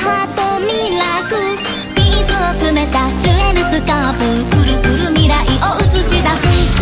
ハートミラクビーズを詰めたジュエルスカーフ。くるくる未来を映し出す。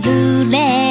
れ